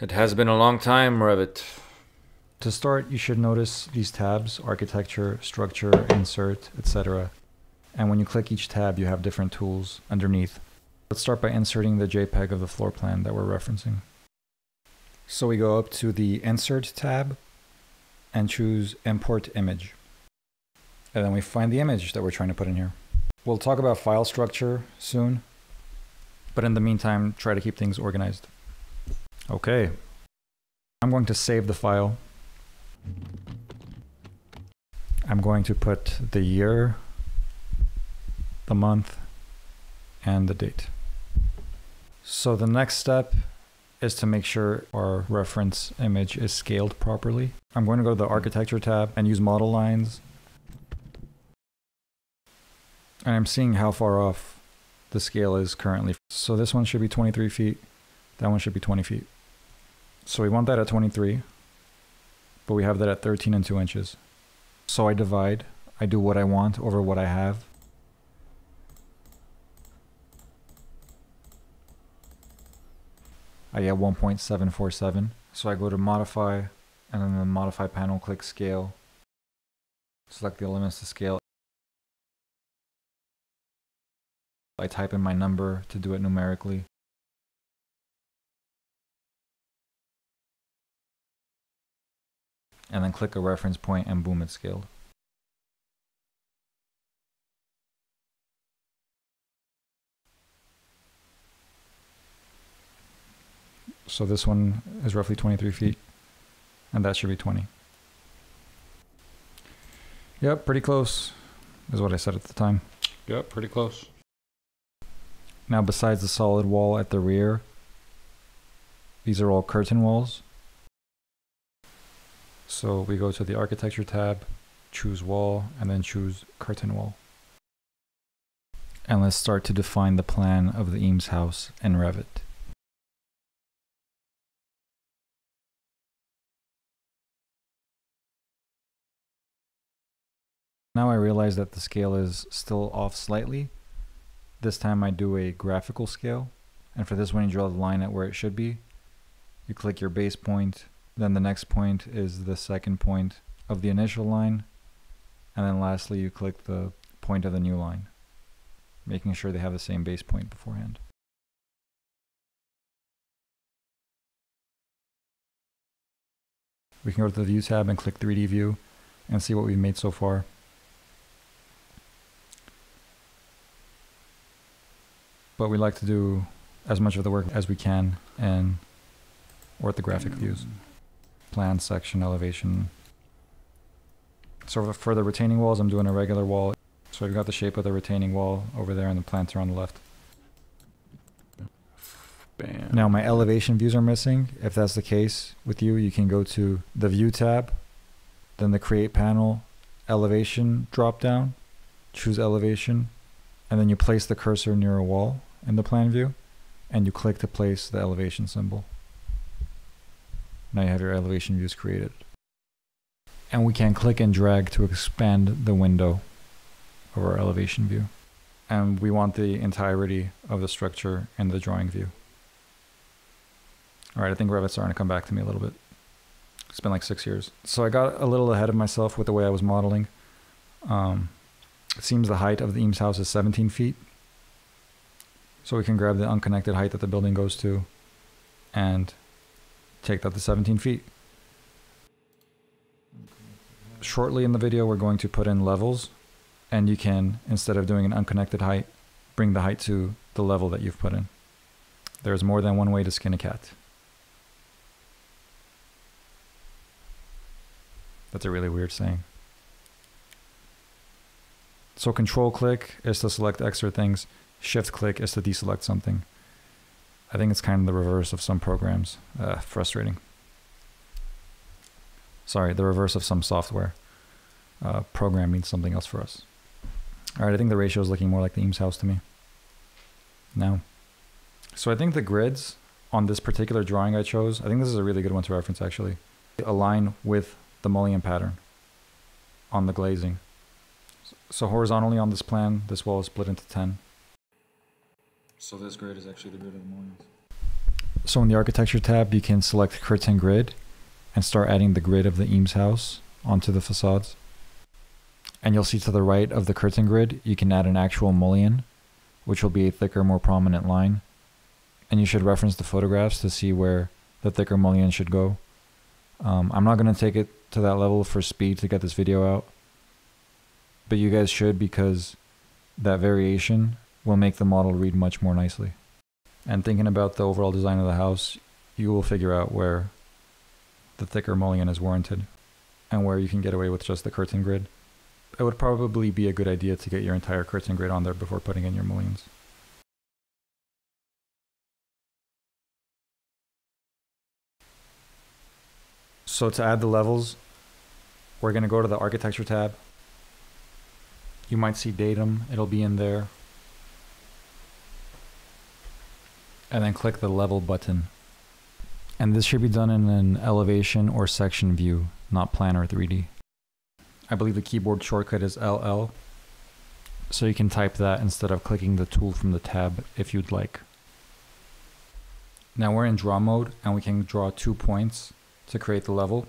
It has been a long time, Revit. To start, you should notice these tabs, architecture, structure, insert, etc. And when you click each tab, you have different tools underneath. Let's start by inserting the JPEG of the floor plan that we're referencing. So we go up to the Insert tab and choose Import Image. And then we find the image that we're trying to put in here. We'll talk about file structure soon, but in the meantime, try to keep things organized. Okay. I'm going to save the file. I'm going to put the year, the month, and the date. So the next step is to make sure our reference image is scaled properly. I'm going to go to the architecture tab and use model lines. And I'm seeing how far off the scale is currently. So this one should be 23 feet. That one should be 20 feet. So we want that at 23, but we have that at 13 and 2 inches. So I divide, I do what I want over what I have. I get 1.747. So I go to modify and then the modify panel click scale. Select the elements to scale. I type in my number to do it numerically. And then click a reference point and boom, it's scaled. So this one is roughly 23 feet, and that should be 20. Yep, pretty close, is what I said at the time. Yep, pretty close. Now, besides the solid wall at the rear, these are all curtain walls. So we go to the architecture tab, choose wall, and then choose curtain wall. And let's start to define the plan of the Eames house in Revit. Now I realize that the scale is still off slightly. This time I do a graphical scale. And for this one, you draw the line at where it should be. You click your base point. Then the next point is the second point of the initial line. And then lastly, you click the point of the new line, making sure they have the same base point beforehand. We can go to the View tab and click 3D View and see what we've made so far. but we like to do as much of the work as we can in orthographic views. Plan, section, elevation. So for the retaining walls, I'm doing a regular wall. So I've got the shape of the retaining wall over there and the planter on the left. Bam. Now my elevation views are missing. If that's the case with you, you can go to the View tab, then the Create Panel Elevation drop down, choose Elevation, and then you place the cursor near a wall in the plan view and you click to place the elevation symbol. Now you have your elevation views created. And we can click and drag to expand the window of our elevation view. And we want the entirety of the structure in the drawing view. All right, I think Revit's starting to come back to me a little bit. It's been like six years. So I got a little ahead of myself with the way I was modeling. Um, it seems the height of the Eames house is 17 feet. So we can grab the unconnected height that the building goes to and take that to 17 feet. Shortly in the video, we're going to put in levels and you can, instead of doing an unconnected height, bring the height to the level that you've put in. There's more than one way to skin a cat. That's a really weird saying. So control click is to select extra things. Shift click is to deselect something. I think it's kind of the reverse of some programs. Uh, frustrating. Sorry, the reverse of some software. Uh, program means something else for us. All right, I think the ratio is looking more like the Eames house to me. Now, so I think the grids on this particular drawing I chose, I think this is a really good one to reference actually, align with the mullion pattern on the glazing. So horizontally on this plan, this wall is split into 10. So this grid is actually the grid of the mullions. So in the architecture tab, you can select curtain grid and start adding the grid of the Eames house onto the facades. And you'll see to the right of the curtain grid, you can add an actual mullion, which will be a thicker, more prominent line. And you should reference the photographs to see where the thicker mullion should go. Um, I'm not going to take it to that level for speed to get this video out. But you guys should because that variation will make the model read much more nicely. And thinking about the overall design of the house, you will figure out where the thicker mullion is warranted and where you can get away with just the curtain grid. It would probably be a good idea to get your entire curtain grid on there before putting in your mullions. So to add the levels, we're going to go to the architecture tab. You might see datum, it'll be in there. And then click the level button. And this should be done in an elevation or section view, not plan or 3D. I believe the keyboard shortcut is LL. So you can type that instead of clicking the tool from the tab if you'd like. Now we're in draw mode and we can draw two points to create the level.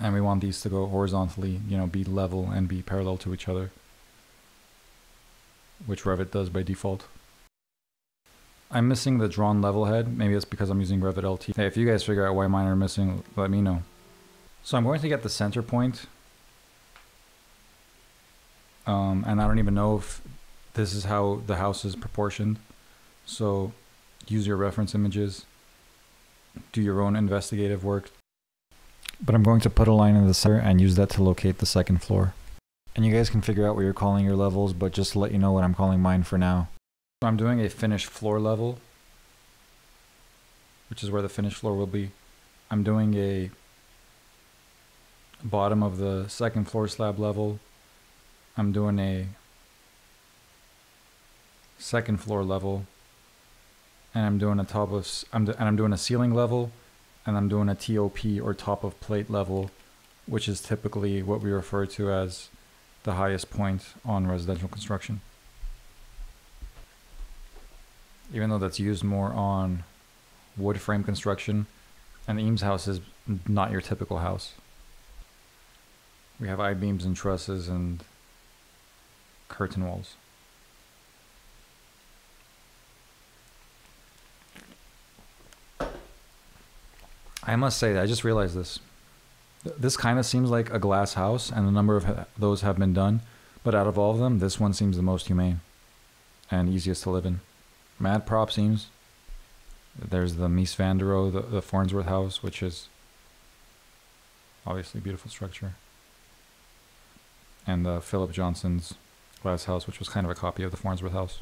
And we want these to go horizontally, you know, be level and be parallel to each other. Which Revit does by default. I'm missing the drawn level head. Maybe it's because I'm using Revit LT. Hey, if you guys figure out why mine are missing, let me know. So I'm going to get the center point. Um, and I don't even know if this is how the house is proportioned. So use your reference images. Do your own investigative work. But I'm going to put a line in the center and use that to locate the second floor. And you guys can figure out what you're calling your levels, but just to let you know what I'm calling mine for now. So I'm doing a finished floor level, which is where the finished floor will be. I'm doing a bottom of the second floor slab level. I'm doing a second floor level, and I'm doing a top of I'm and I'm doing a ceiling level, and I'm doing a TOP or top of plate level, which is typically what we refer to as the highest point on residential construction even though that's used more on wood frame construction. And the Eames house is not your typical house. We have I-beams and trusses and curtain walls. I must say, that I just realized this. This kind of seems like a glass house, and a number of those have been done. But out of all of them, this one seems the most humane and easiest to live in mad props Eames. There's the Mies van der Rohe, the, the Farnsworth house, which is obviously beautiful structure. And the Philip Johnson's glass house, which was kind of a copy of the Farnsworth house.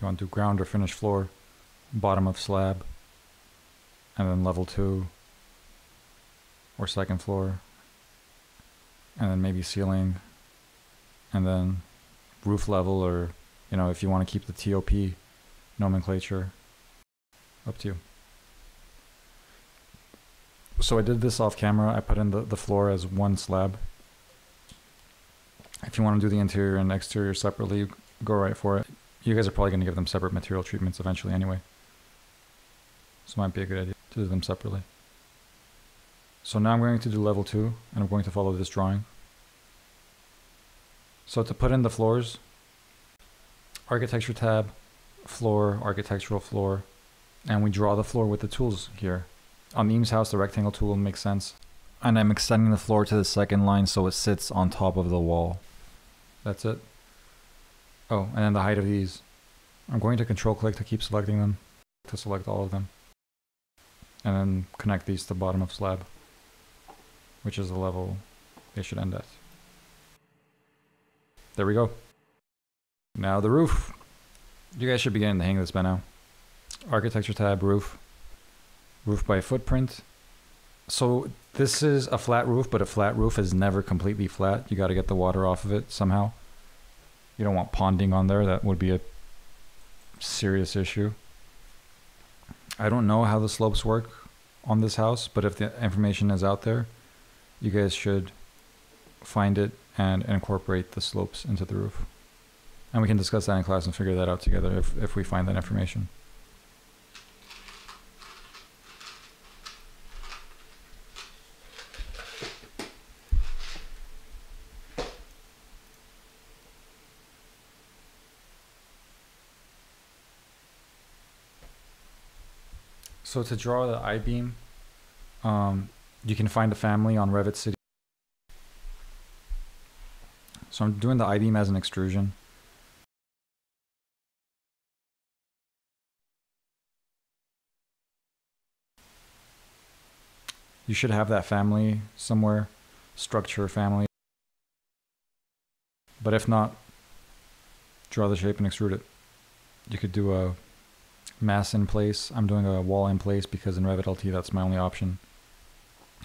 You want to do ground or finished floor, bottom of slab, and then level two or second floor, and then maybe ceiling, and then roof level or you know if you want to keep the TOP nomenclature up to you. So I did this off camera. I put in the, the floor as one slab. If you want to do the interior and exterior separately, go right for it. You guys are probably going to give them separate material treatments eventually anyway. So might be a good idea to do them separately. So now I'm going to do level 2 and I'm going to follow this drawing. So to put in the floors, architecture tab, floor, architectural floor, and we draw the floor with the tools here. On the Eames house, the rectangle tool makes sense. And I'm extending the floor to the second line so it sits on top of the wall. That's it. Oh, and then the height of these. I'm going to control click to keep selecting them, to select all of them. And then connect these to the bottom of slab, which is the level they should end at. There we go. Now the roof. You guys should be getting the hang of this by now. Architecture tab, roof. Roof by footprint. So this is a flat roof, but a flat roof is never completely flat. You got to get the water off of it somehow. You don't want ponding on there. That would be a serious issue. I don't know how the slopes work on this house, but if the information is out there, you guys should find it and incorporate the slopes into the roof. And we can discuss that in class and figure that out together if, if we find that information. So to draw the I-beam, um, you can find the family on Revit City. So I'm doing the I-beam as an extrusion. You should have that family somewhere, structure family. But if not, draw the shape and extrude it. You could do a mass in place. I'm doing a wall in place because in Revit LT that's my only option.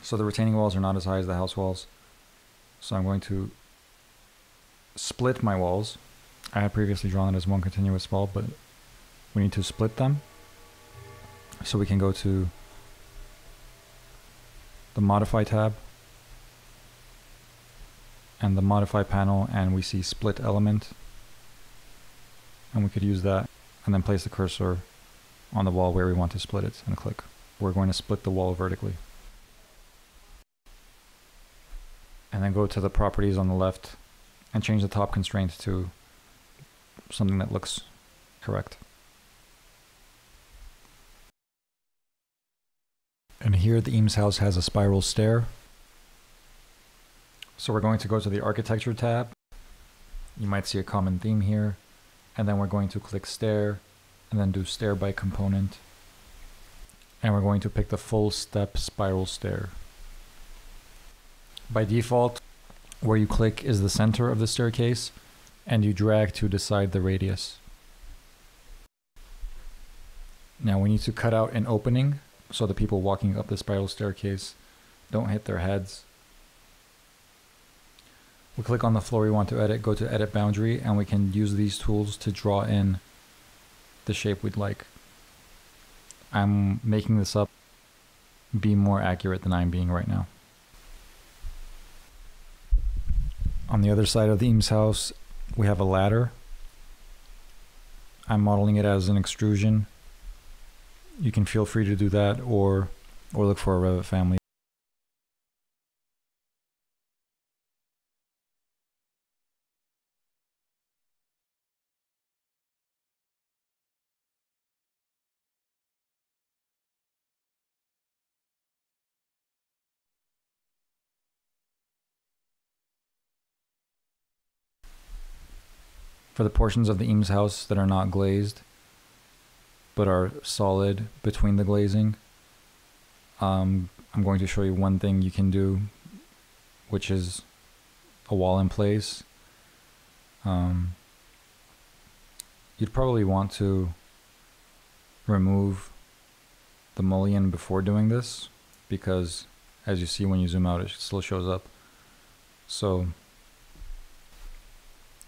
So the retaining walls are not as high as the house walls. So I'm going to split my walls. I had previously drawn it as one continuous wall, but we need to split them. So we can go to the modify tab and the modify panel and we see split element and we could use that and then place the cursor on the wall where we want to split it and click. We're going to split the wall vertically. And then go to the properties on the left and change the top constraint to something that looks correct. And here the Eames house has a spiral stair. So we're going to go to the architecture tab. You might see a common theme here. And then we're going to click stair and then do stair by component. And we're going to pick the full step spiral stair. By default, where you click is the center of the staircase and you drag to decide the radius. Now we need to cut out an opening so the people walking up the spiral staircase don't hit their heads. We click on the floor we want to edit, go to edit boundary, and we can use these tools to draw in the shape we'd like. I'm making this up be more accurate than I'm being right now. On the other side of the Eames house, we have a ladder. I'm modeling it as an extrusion. You can feel free to do that or or look for a Revit family. For the portions of the Eames house that are not glazed, but are solid between the glazing, um, I'm going to show you one thing you can do, which is a wall in place. Um, you'd probably want to remove the mullion before doing this because as you see when you zoom out it still shows up so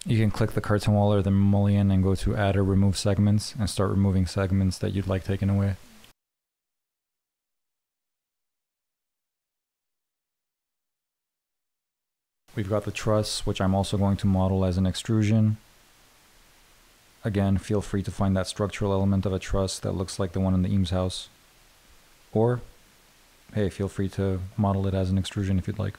you can click the curtain wall or the mullion and go to add or remove segments and start removing segments that you'd like taken away. We've got the truss, which I'm also going to model as an extrusion. Again, feel free to find that structural element of a truss that looks like the one in the Eames house. Or, hey, feel free to model it as an extrusion if you'd like.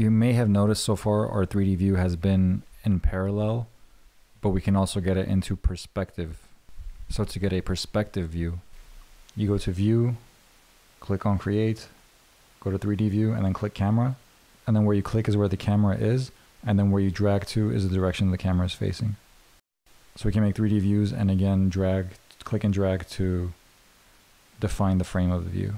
You may have noticed so far our 3D view has been in parallel, but we can also get it into perspective. So to get a perspective view, you go to view, click on create, go to 3D view and then click camera. And then where you click is where the camera is. And then where you drag to is the direction the camera is facing. So we can make 3D views and again drag, click and drag to define the frame of the view.